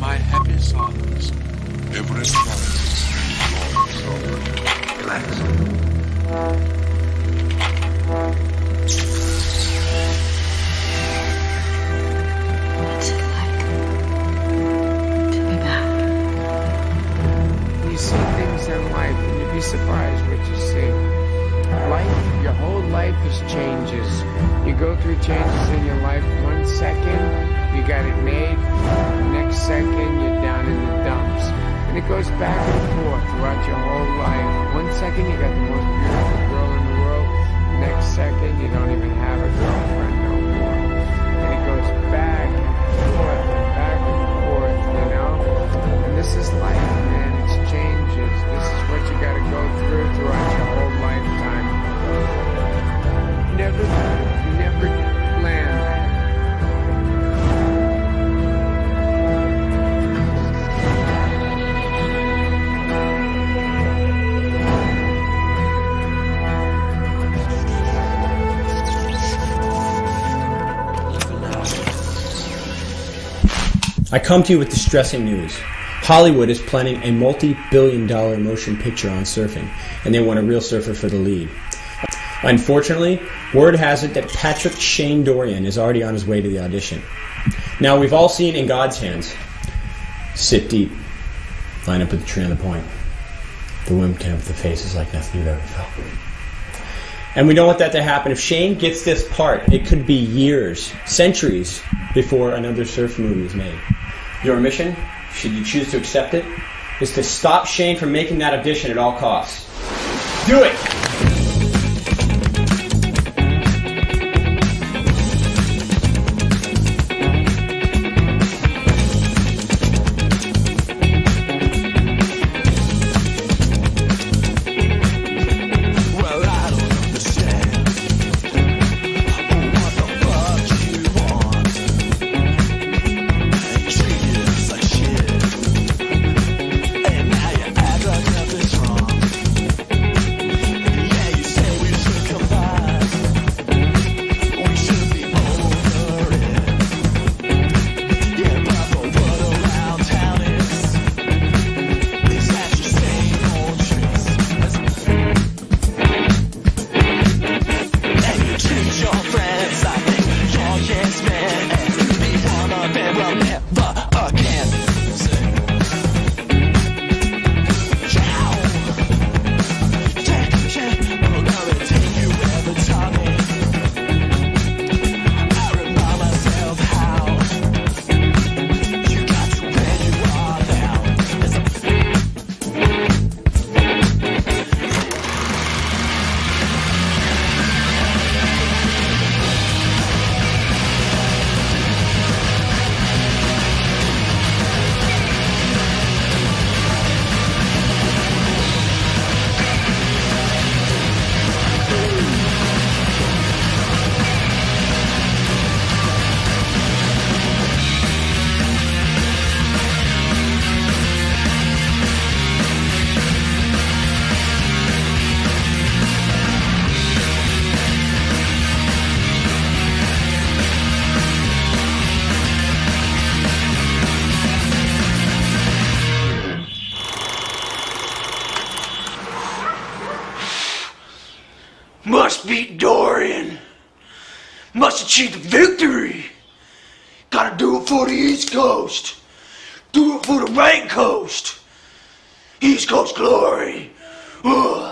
my happy songs. Every child is yours. Relax. What's it like to be back? You see things in life and you'd be surprised what you see. Life, your whole life is changes. You go through changes in your life. One second, you got it made. Next second, you're down in the dumps. And it goes back and forth throughout your whole life. One second, you got the most beautiful girl in the world. Next second, you don't even have a girlfriend no more. And it goes back and forth and back and forth, you know? And this is life, man. It's changes. This is what you gotta go through throughout your whole lifetime. Never, never I come to you with distressing news. Hollywood is planning a multi billion dollar motion picture on surfing, and they want a real surfer for the lead. Unfortunately, word has it that Patrick Shane Dorian is already on his way to the audition. Now, we've all seen In God's Hands sit deep, line up with the tree on the point. The can have the is like nothing you've ever felt. And we don't want that to happen. If Shane gets this part, it could be years, centuries before another surf movie is made. Your mission, should you choose to accept it, is to stop Shane from making that audition at all costs. Do it! Achieve the victory. Gotta do it for the East Coast. Do it for the right coast. East Coast glory. Ugh.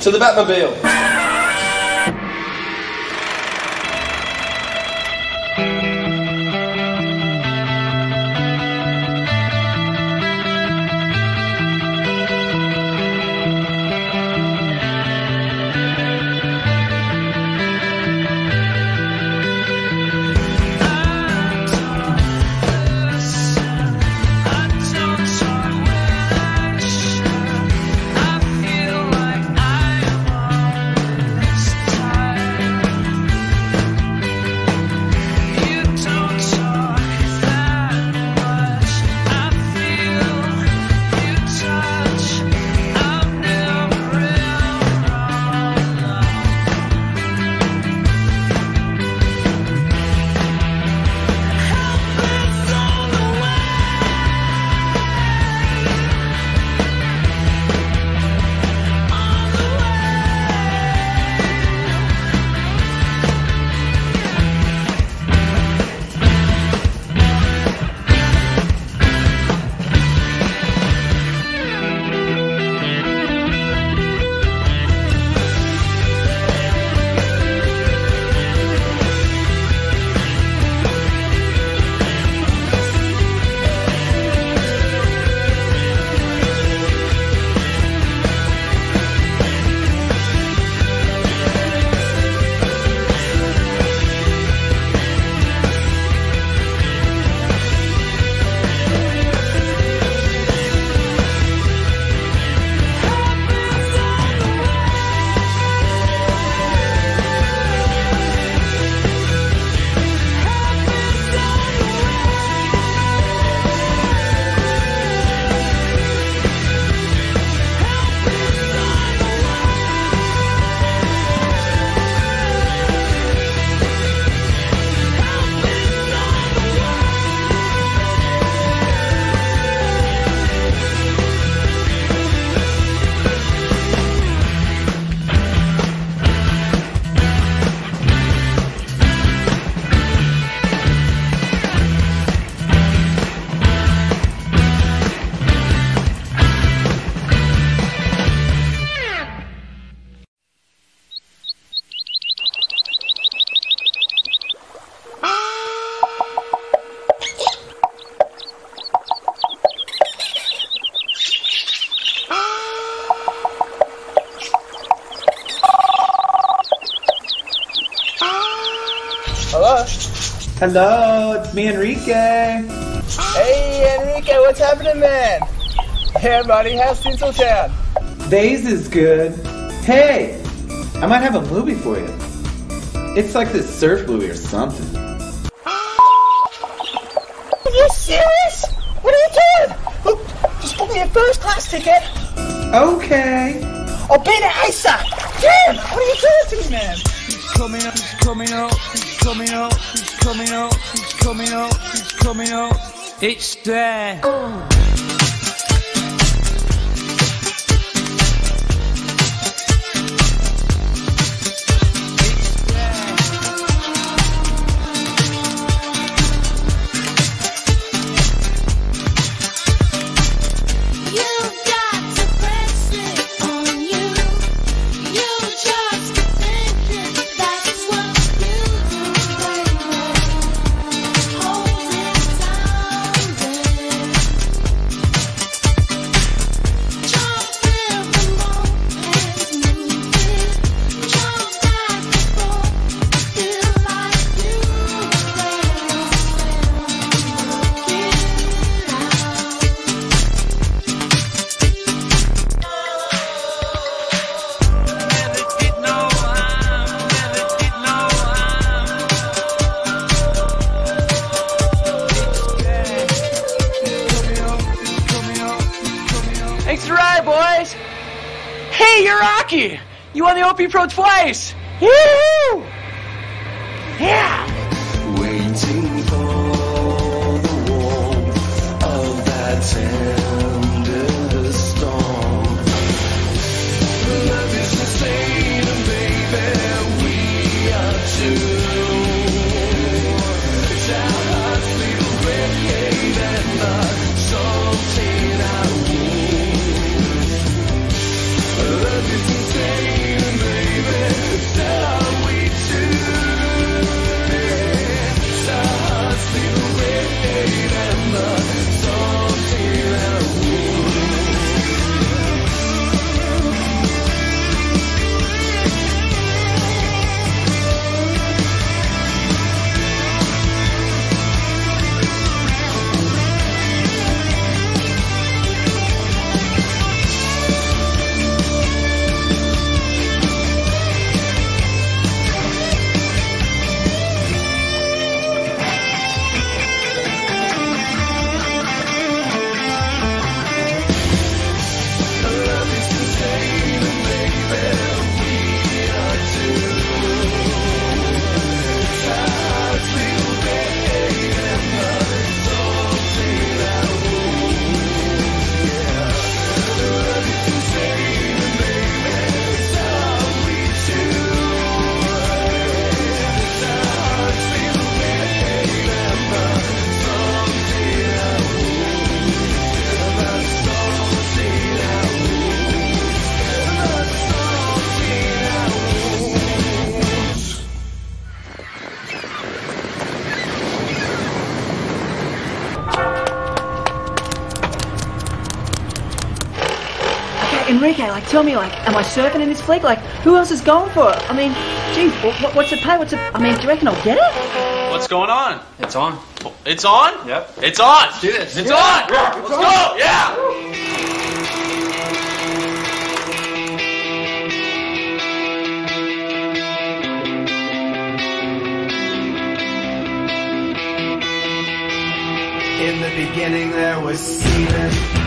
To the Batmobile. Hello, it's me, Enrique. Hey, Enrique, what's happening, man? Hey, buddy, how's Tinseltown? Days is good. Hey, I might have a movie for you. It's like this surf movie or something. Are you serious? What are you doing? Look, just book me a first class ticket. Okay. Oh, I'll be the ISA. Damn, what are you doing to me, man? He's coming up, he's coming up coming up, it's coming up, it's coming up, it's coming up. It's there. Oh. Twice! Tell me? Like, am I surfing in this fleet? Like, who else is going for it? I mean, geez, what, what's it pay? What's it? I mean, do you reckon I'll get it? What's going on? It's on. It's on? Yep. It's on. Let's do this. It's yeah. on. Yeah. Let's on. go. Yeah. In the beginning there was semen.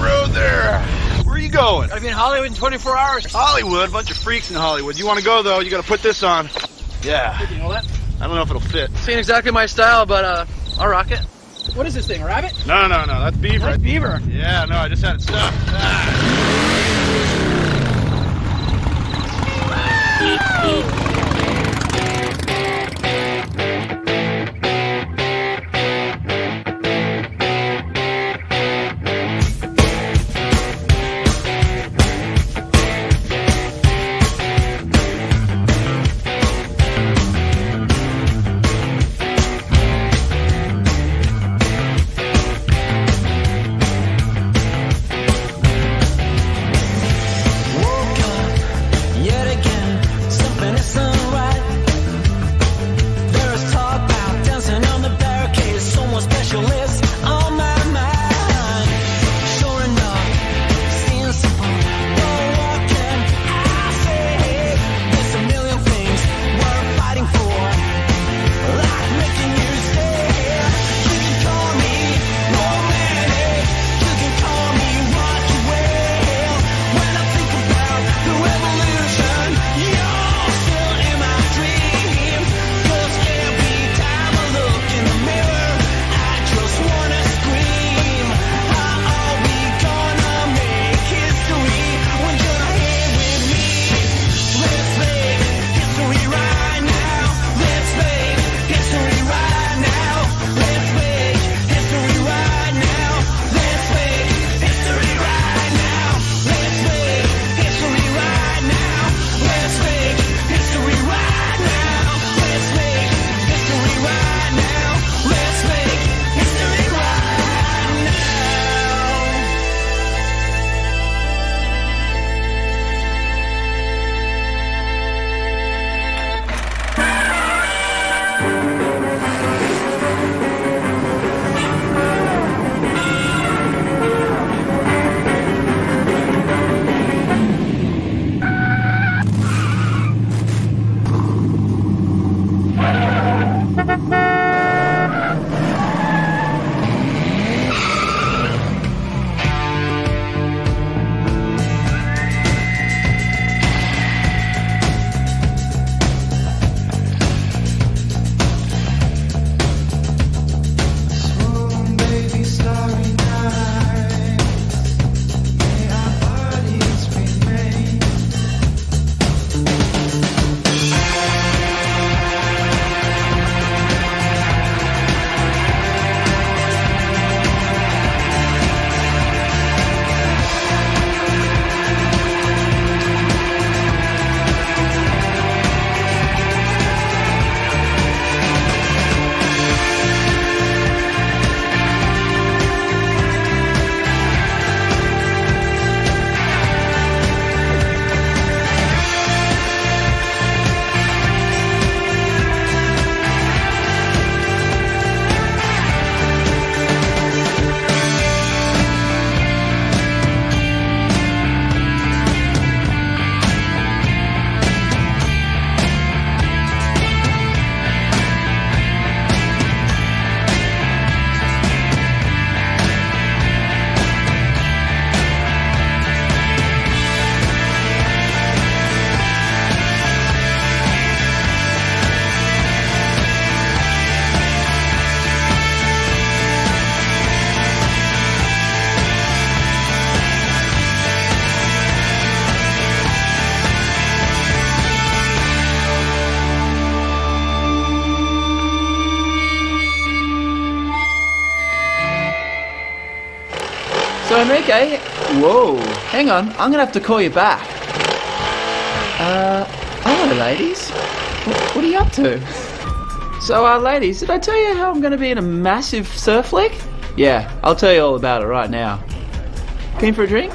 Road there. Where are you going? Gotta be in Hollywood in 24 hours. Hollywood. Bunch of freaks in Hollywood. You want to go though? You got to put this on. Yeah. You know that? I don't know if it'll fit. This ain't exactly my style, but uh, I'll rock it. What is this thing, a rabbit? No, no, no. That's beaver. That's beaver. Yeah, no. I just had it stuffed. Ah. Hang on, I'm gonna have to call you back. Uh, hello, ladies. What, what are you up to? So, uh, ladies, did I tell you how I'm gonna be in a massive surf league? Yeah, I'll tell you all about it right now. Keen for a drink?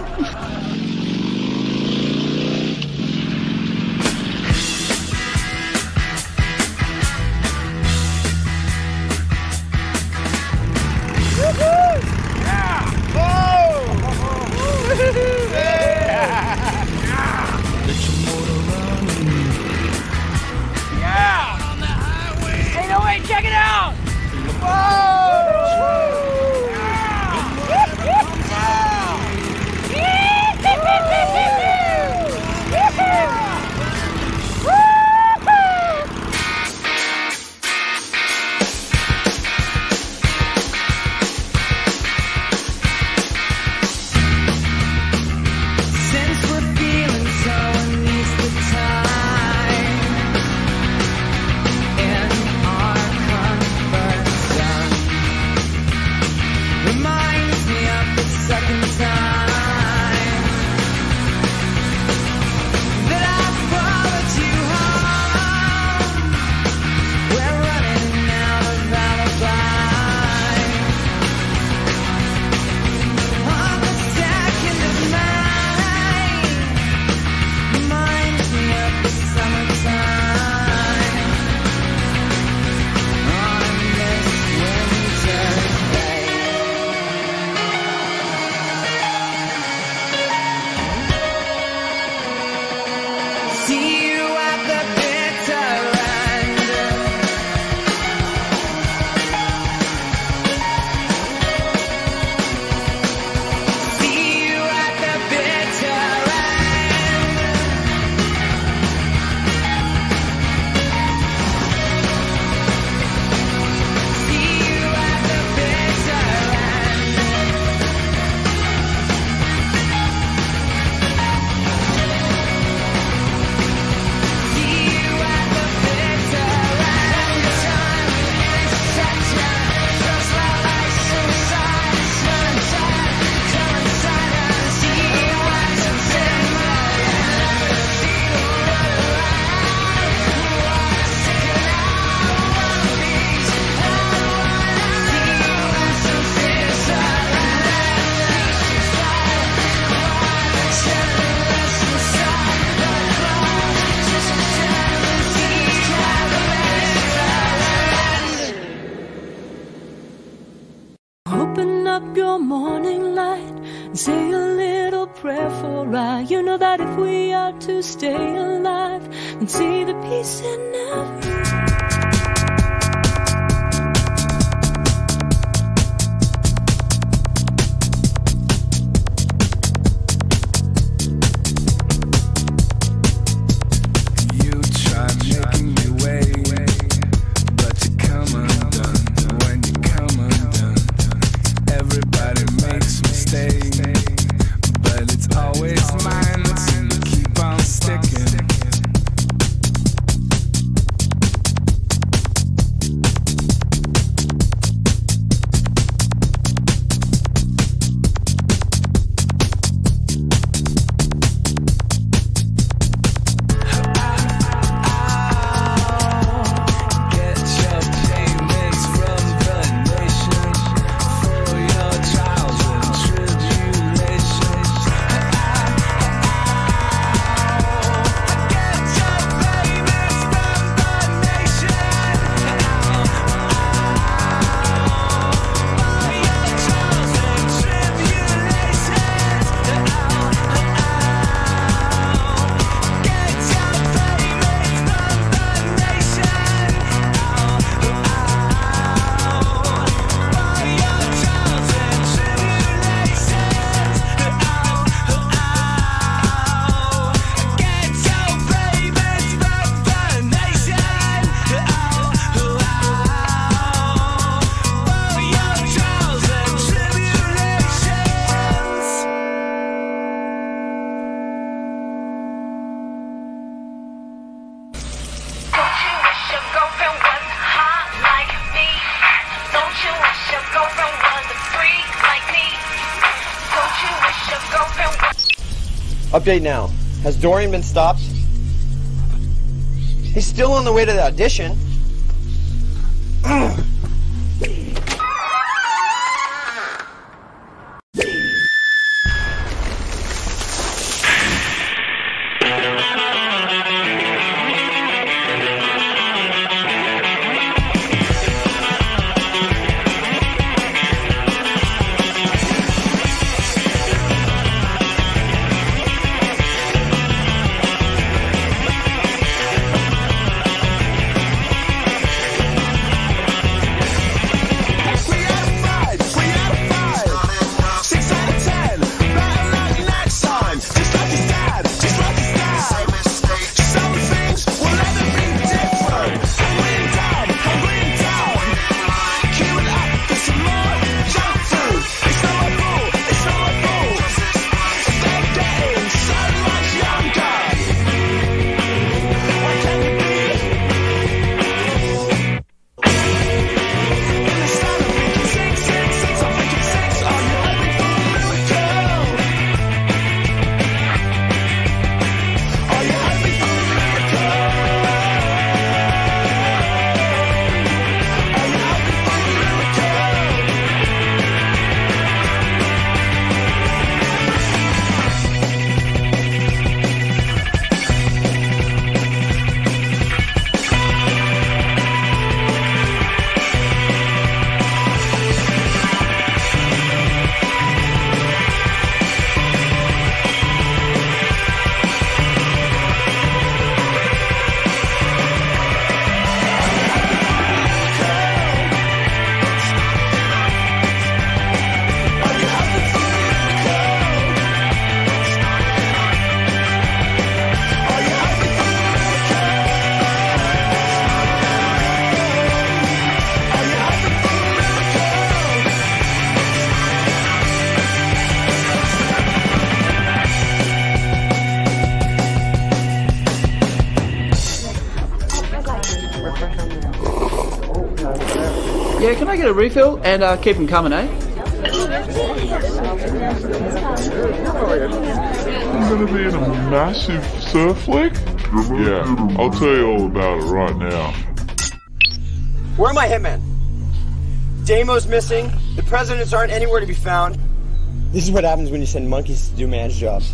Update now. Has Dorian been stopped? He's still on the way to the audition. Get a refill and uh, keep them coming, eh? I'm gonna be in a massive surf lake? Yeah, I'll tell you all about it right now. Where are my hitmen? Damo's missing. The presidents aren't anywhere to be found. This is what happens when you send monkeys to do man's jobs.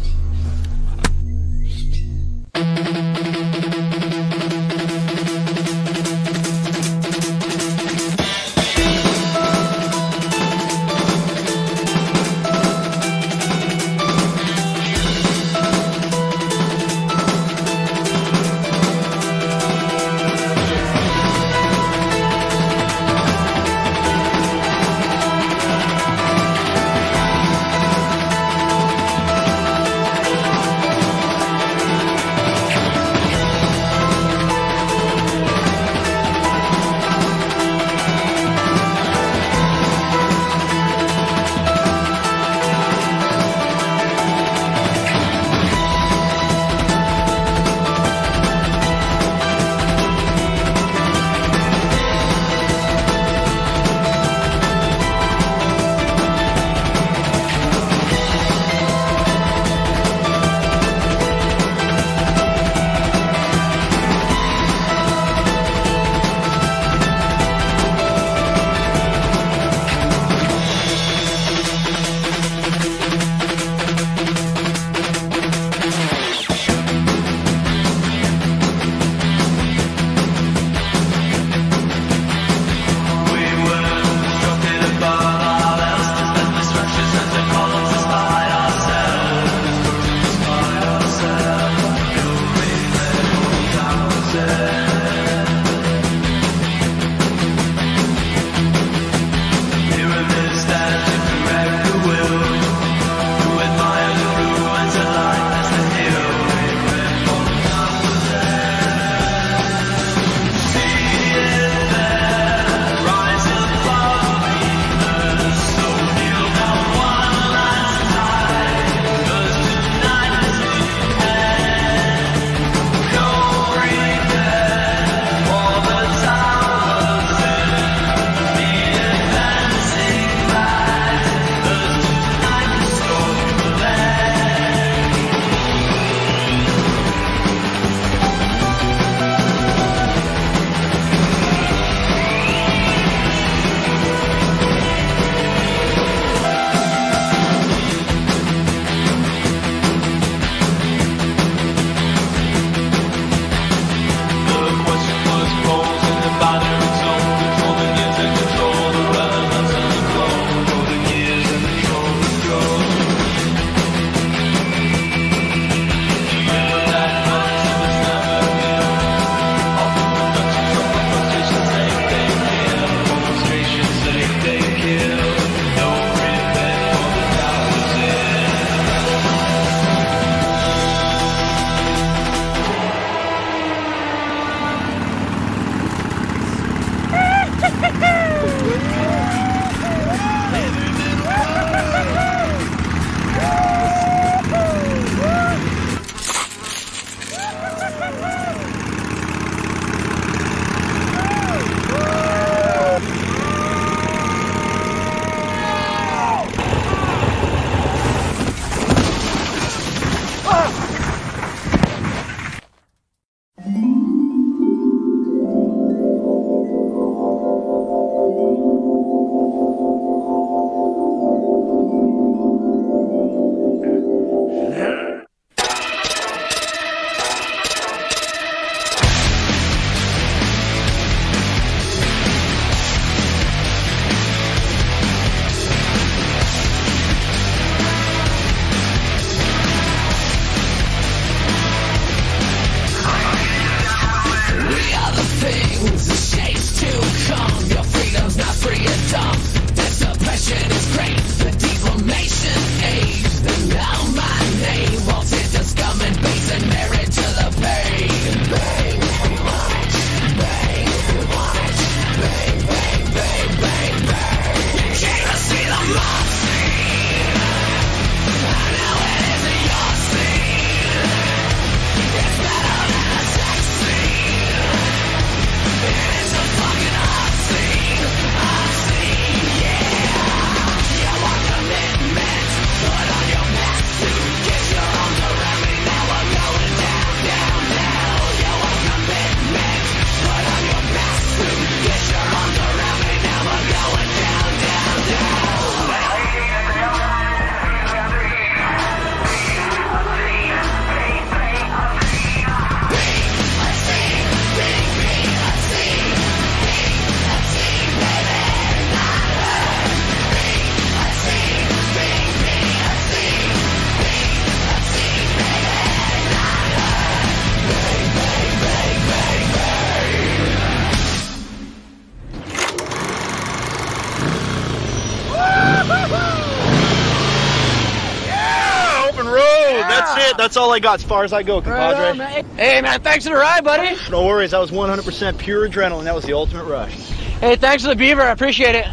all I got as far as I go, compadre. Right on, man. Hey, man, thanks for the ride, buddy. No worries. That was 100% pure adrenaline. That was the ultimate rush. Hey, thanks to the beaver. I appreciate it.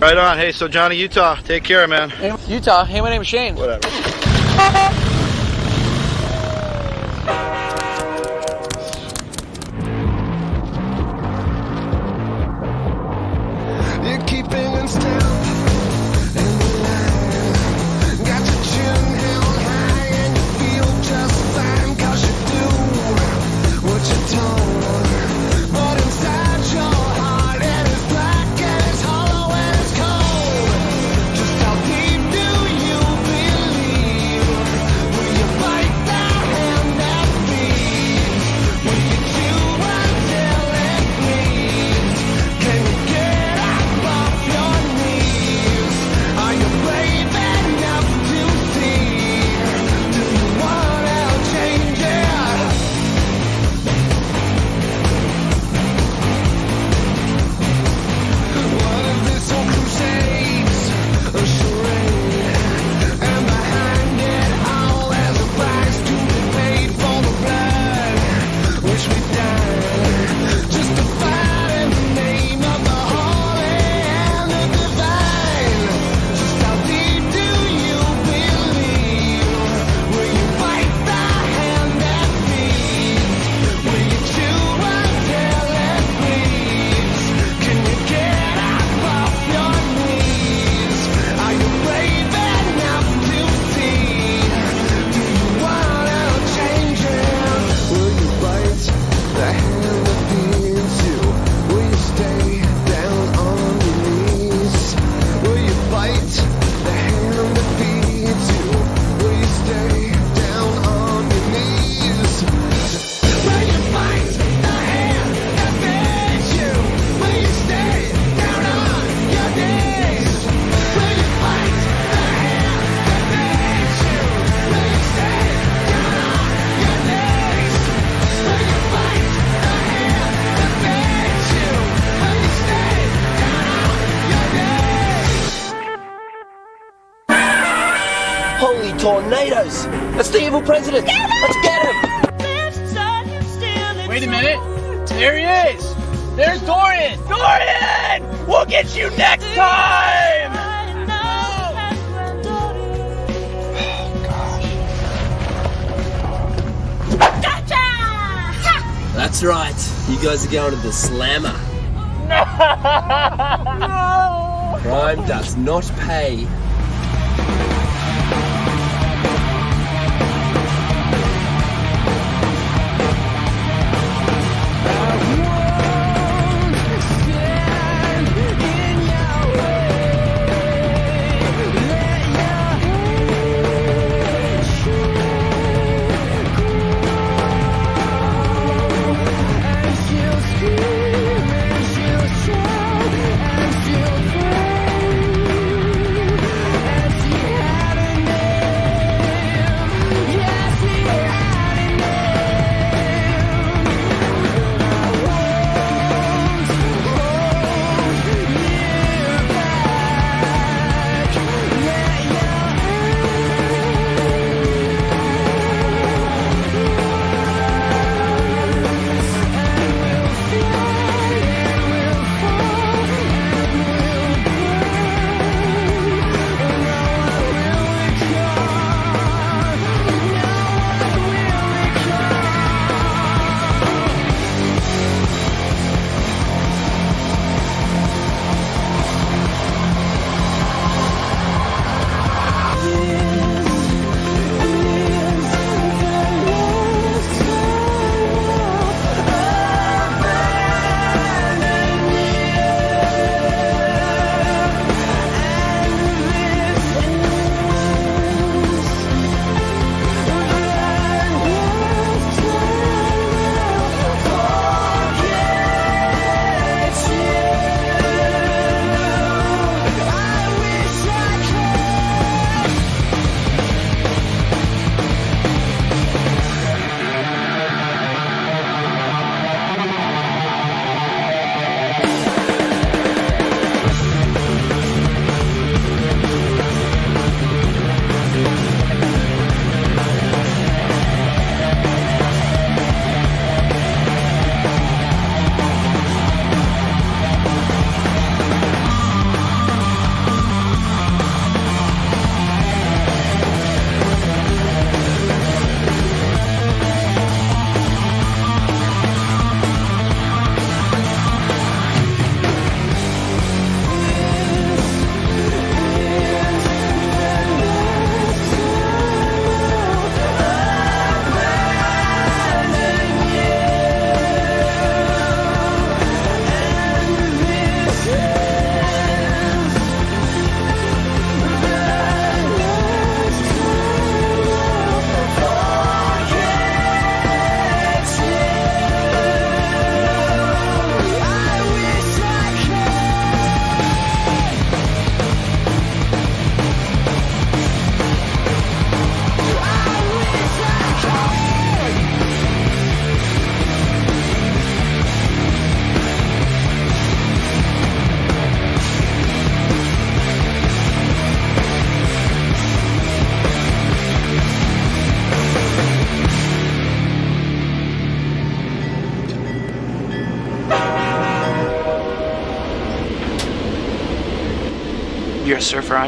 Right on. Hey, so Johnny, Utah. Take care, man. Hey, Utah. Hey, my name is Shane. Whatever. Going to the slammer. No! no! Crime does not pay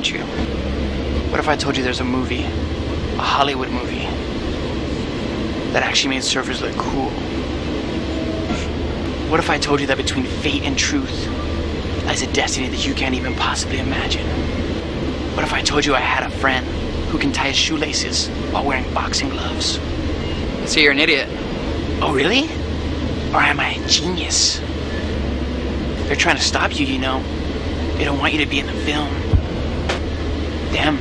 aren't you? What if I told you there's a movie, a Hollywood movie, that actually made surfers look cool? What if I told you that between fate and truth lies a destiny that you can't even possibly imagine? What if I told you I had a friend who can tie his shoelaces while wearing boxing gloves? So you're an idiot. Oh, really? Or am I a genius? They're trying to stop you, you know. They don't want you to be in the film. Them.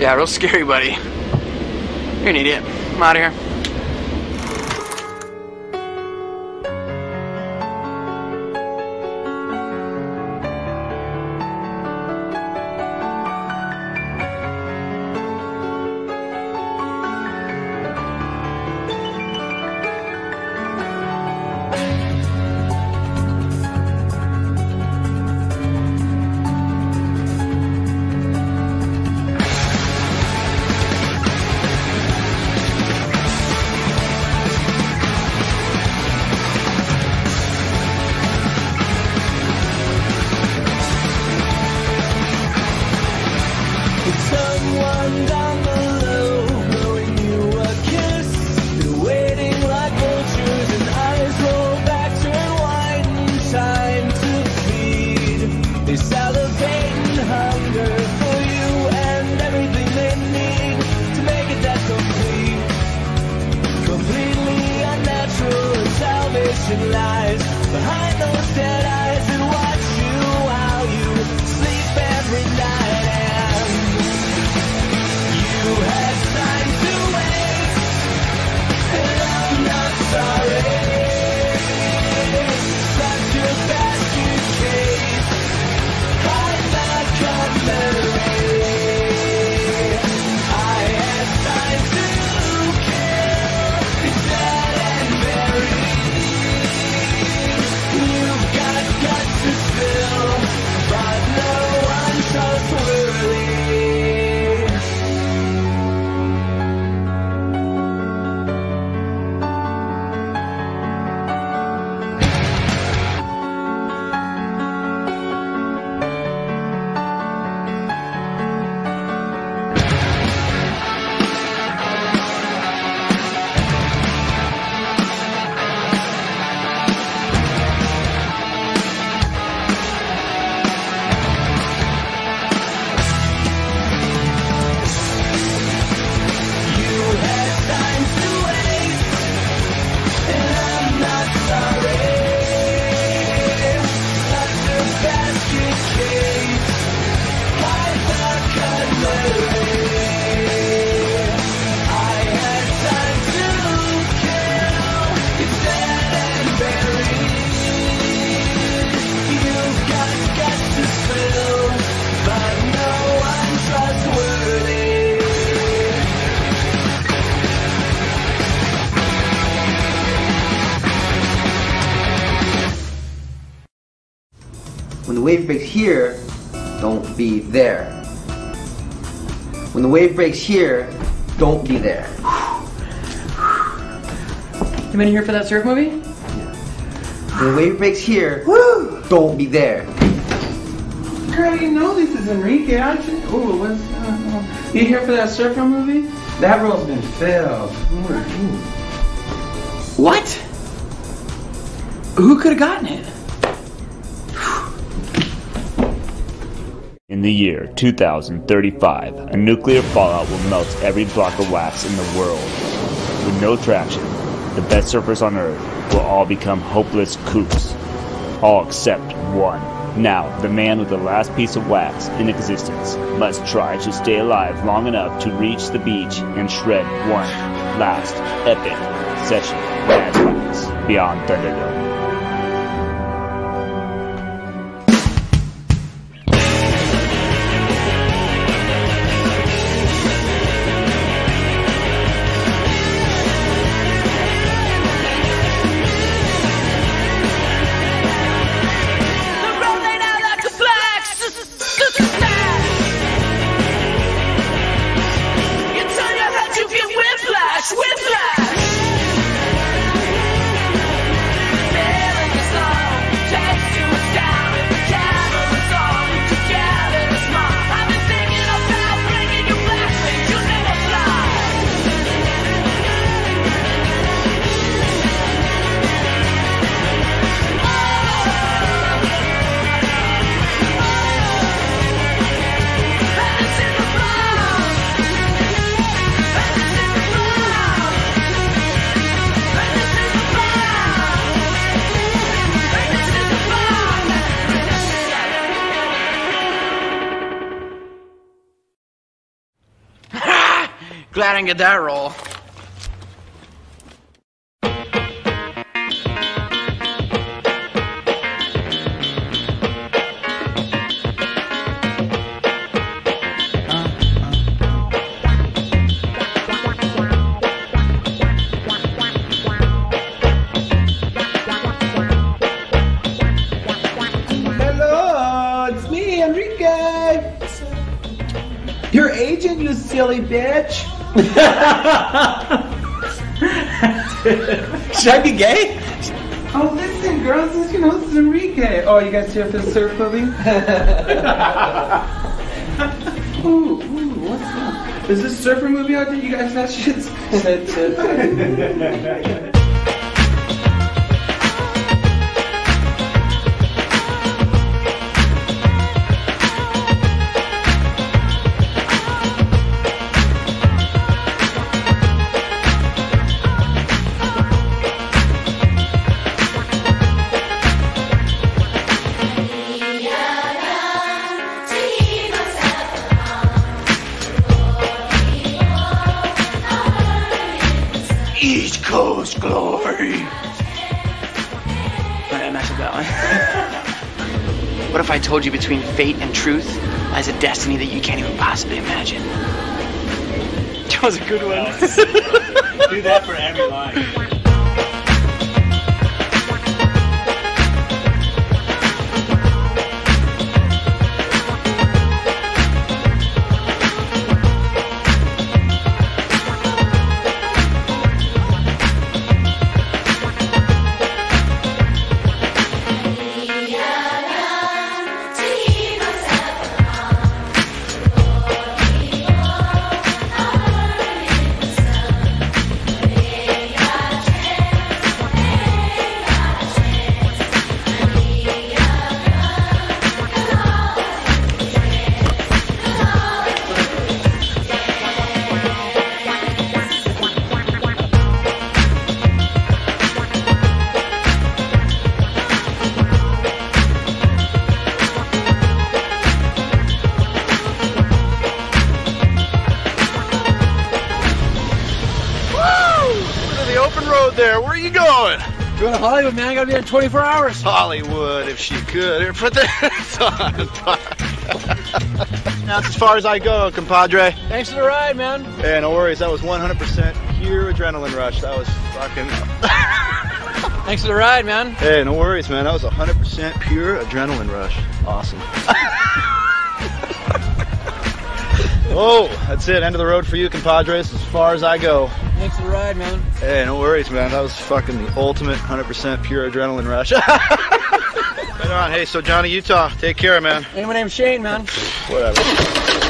Yeah, real scary, buddy. You're an idiot. I'm out of here. Wave breaks here, don't be there. When the wave breaks here, don't be there. You been here for that surf movie? When the wave breaks here, don't be there. Girl, you know this is Enrique, aren't you? Ooh, what's uh, You here for that surfer movie? That role's been filled. Ooh. What? Who could have gotten it? In the year 2035, a nuclear fallout will melt every block of wax in the world. With no traction, the best surfers on Earth will all become hopeless kooks. All except one. Now, the man with the last piece of wax in existence must try to stay alive long enough to reach the beach and shred one last epic session of beyond Thunderdome. Didn't get that role. Should I be gay? Oh, listen, girls, this, you know, this is Enrique. Oh, you guys here for the surf movie? ooh, ooh, what's up? Is this surfer movie out there? You guys, that shit's. told you between fate and truth lies a destiny that you can't even possibly imagine? That was a good one. Do that for every line. There. Where are you going? Going to Hollywood, man. I gotta be there in 24 hours. Hollywood, if she could. Here, put this on. That's as far as I go, compadre. Thanks for the ride, man. Hey, no worries. That was 100% pure adrenaline rush. That was fucking. Thanks for the ride, man. Hey, no worries, man. That was 100% pure adrenaline rush. Awesome. oh, that's it. End of the road for you, compadres. As far as I go. Thanks for the ride, man. Hey, no worries, man. That was fucking the ultimate 100% pure adrenaline rush. right on. Hey, so Johnny Utah, take care, man. Hey, my name's Shane, man. Whatever.